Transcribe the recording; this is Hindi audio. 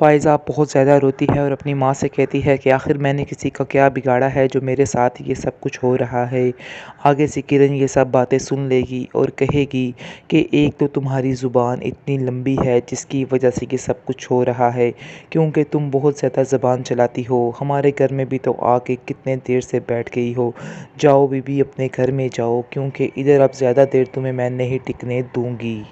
फ़ायज़ा बहुत ज़्यादा रोती है और अपनी माँ से कहती है कि आखिर मैंने किसी का क्या बिगाड़ा है जो मेरे साथ ये सब कुछ हो रहा है? आगे से किरण ये सब बातें सुन लेगी और कहेगी कि एक तो तुम्हारी ज़ुबान इतनी लंबी है जिसकी वजह से ये सब कुछ हो रहा है, क्योंकि तुम बहुत ज़्यादा ज़बान चलाती हो। हमारे घर में भी तो आके कितने देर से बैठ गई हो। जाओ बीबी, अपने घर में जाओ, क्योंकि इधर अब ज़्यादा देर तुम्हें मैं नहीं टिकने दूँगी।